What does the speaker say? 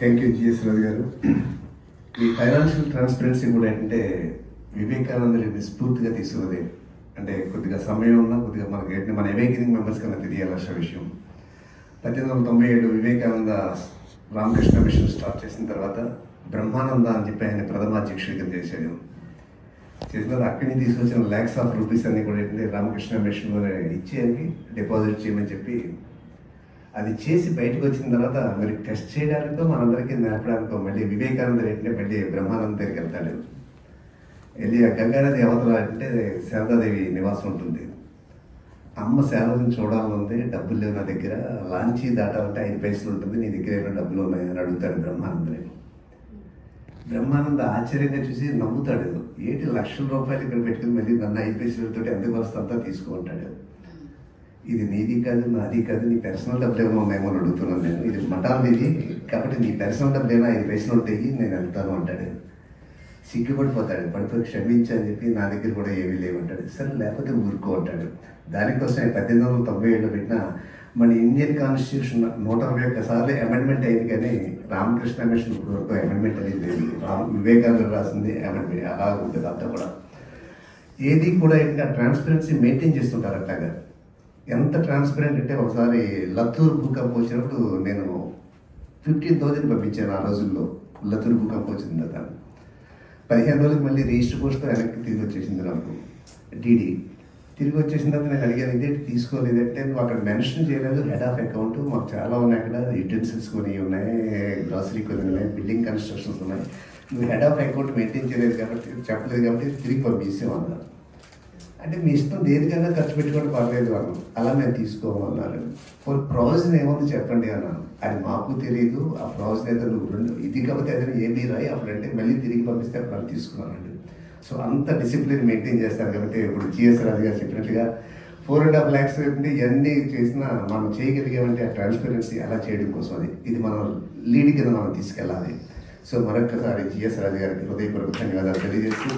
Thank you GS రాజు గారు. ఈ financial transparency కూడా ఏంటంటే వివేకానంద రెడ్డి స్ఫూర్తిగా తీసుకున్నది. అంటే కొద్దిగా సమయం ఉన్నా కొద్దిగా మనకి ఏంటంటే మన అవేకినింగ్ మెంబర్స్ కన్నా తెలియాల్సిన విషయం. పద్దెనిమిది వందల తొంభై ఏడు వివేకానంద రామకృష్ణ మిషన్ స్టార్ట్ చేసిన తర్వాత బ్రహ్మానంద అని చెప్పి ఆయన ప్రథమ అధ్యక్షుడిగా చేశాడు. చేసిన తర్వాత అక్కడి నుంచి తీసుకొచ్చిన ల్యాక్స్ ఆఫ్ రూపీస్ అన్ని కూడా ఏంటంటే రామకృష్ణ మిషన్లో ఇచ్చేయండి డిపాజిట్ చేయమని చెప్పి అది చేసి బయటకు వచ్చిన తర్వాత మరి టెస్ట్ చేయడానికో మనందరికీ నేర్పడానికో మళ్ళీ వివేకానంద ఏంటంటే మళ్ళీ బ్రహ్మానంద దగ్గరికి వెళ్తాడు. వెళ్ళి ఆ గంగానది అవతల అంటే శారదాదేవి నివాసం ఉంటుంది. అమ్మ శారదని చూడాలనుంది డబ్బులు లేవు నా దగ్గర లాంచీ దాటాలంటే ఐదు పైసలు ఉంటుంది నీ దగ్గర ఏమైనా డబ్బులు ఉన్నాయని అడుగుతాడు బ్రహ్మానందని బ్రహ్మానంద ఆశ్చర్యంగా చూసి నవ్వుతాడు. ఏంటి లక్షల రూపాయలు ఇక్కడ పెట్టుకుని మళ్ళీ నన్ను ఐదు పైసలతో ఎందుకు వస్తుందో తీసుకుంటాడు ఇది నీది కాదు నాది కాదు నీ పర్సనల్ డబ్బులు మేము ఉన్నాయేమో అడుగుతున్నాను నేను. ఇది మఠాలు ఇది కాబట్టి నీ పర్సనల్ డబ్బులు ఏమైనా ఐదు పైసలు ఉంటాయి నేను వెళ్తాను అంటాడు. సిగ్గుపడిపోతాడు. పడిపోయి క్షమించు అని చెప్పి నా దగ్గర కూడా ఏమీ లేవంటాడు సరే లేకపోతే ఊరుకో అంటాడు. దానికోసం పద్దెనిమిది వందల తొంభై ఏళ్ళు పెట్టిన మన ఇండియన్ కాన్స్టిట్యూషన్ నూట అరవై ఒక్క సార్లు అమెండ్మెంట్ అయింది కానీ రామకృష్ణ మిషన్ ఇప్పుడు వరకు అమెండ్మెంట్ అనేది లేదు. రామ్ వివేకానంద రాసింది అమెండ్మెంట్ అలా ఉంటుంది అంతా కూడా. ఏది కూడా ఇంకా ట్రాన్స్పరెన్సీ మెయింటైన్ చేస్తుంటారు అట్లాగా ఎంత ట్రాన్స్పరెంట్ అంటే ఒకసారి లత్తూరు భూకంపం వచ్చినప్పుడు నేను ఫిఫ్టీన్ థౌజండ్ పంపించాను ఆ రోజుల్లో లత్తూరు భూకంపం వచ్చింది కదా పదిహేను రోజులకు మళ్ళీ రిజిస్టర్ పోస్ట్ వెనక్కి తిరిగి వచ్చేసింది నాకు డీడీ తిరిగి వచ్చేసిన తర్వాత నేను అడిగాను ఇదేంటి తీసుకోలేదంటే నువ్వు అక్కడ మెన్షన్ చేయలేదు హెడ్ ఆఫ్ అకౌంట్ మాకు చాలా ఉన్నాయి అక్కడ యుటెన్సిల్స్ కొని ఉన్నాయి గ్రాసరీ కొన్ని ఉన్నాయి బిల్డింగ్ కన్స్ట్రక్షన్స్ ఉన్నాయి. నువ్వు హెడ్ ఆఫ్ అకౌంట్ మెయింటైన్ చేయలేదు కాబట్టి చెప్పలేదు కాబట్టి తిరిగి పంపిస్తాం అన్నారు. అంటే మీ ఇష్టం దేనికైనా ఖర్చు పెట్టుకోవడం పర్లేదు అన్నాను అలా మేము తీసుకోమన్నారు. ఫర్ ప్రొవిజన్ ఏముంది చెప్పండి అన్నాను. అది మాకు తెలియదు ఆ ప్రొవిజన్ అయితే నువ్వు రెండు ఇది కాకపోతే ఏదైనా ఏమీ రాయి. అప్పుడంటే మళ్ళీ తిరిగి పంపిస్తే అప్పుడు తీసుకున్నానండి సో అంత డిసిప్లిన్ మెయింటైన్ చేస్తారు కాబట్టి ఇప్పుడు జిఎస్ రాజు గారు చెప్పినట్టుగా ఫోర్ అండ్ హాఫ్ ల్యాక్స్ అంటే ఇవన్నీ చేసినా మనం చేయగలిగామంటే ఆ ట్రాన్స్పరెన్సీ అలా చేయడం కోసం అది. ఇది మనం లీడ్ కింద మనం తీసుకెళ్ళాలి. సో మరొక్కసారి జిఎస్ రాజు గారికి హృదయపూర్వక ధన్యవాదాలు తెలియజేస్తూ